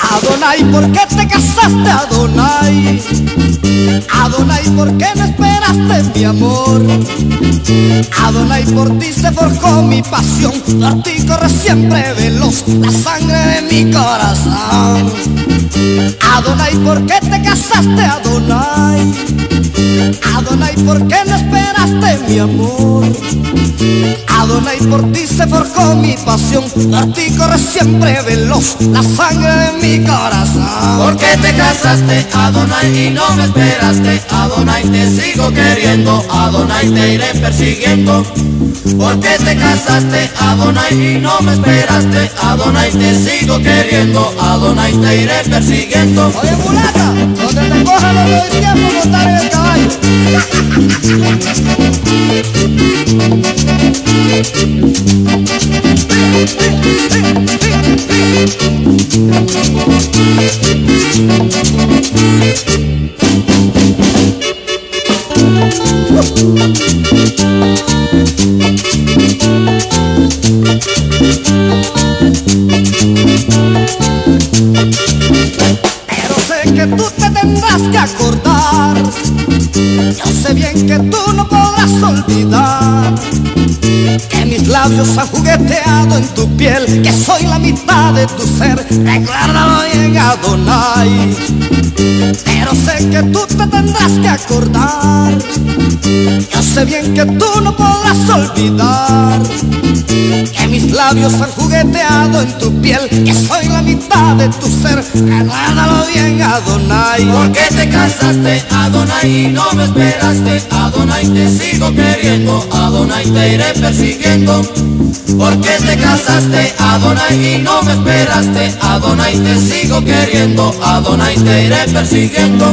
Adonai, ¿por qué te Adonai? Adonai, ¿por qué no esperaste mi amor? Adonai, por ti se forjó mi pasión, por ti corre siempre veloz la sangre de mi corazón. Adonai, ¿por qué te casaste, Adonai? Adonai, ¿por qué no esperaste mi amor? Por ti se forjó mi pasión, por ti corre siempre veloz la sangre de mi corazón. ¿Por qué te casaste, Adonai, y no me esperaste? Adonai, te sigo queriendo, Adonai, te iré persiguiendo. ¿Por qué te casaste, Adonai, y no me esperaste? Adonai, te sigo queriendo, Adonai, te iré persiguiendo. Oye, mulata, labios han jugueteado en tu piel, que soy la mitad de tu ser. Recuérdalo bien, Adonai. Pero sé que tú te tendrás que acordar. Yo sé bien que tú no podrás olvidar labios han jugueteado en tu piel, que soy la mitad de tu ser. Recuérdalo bien, Adonai. ¿Por qué te casaste, Adonai, y no me esperaste? Adonai, te sigo queriendo, Adonai, te iré persiguiendo. ¿Por qué te casaste, Adonai, y no me esperaste? Adonai, te sigo queriendo, Adonai, te iré persiguiendo.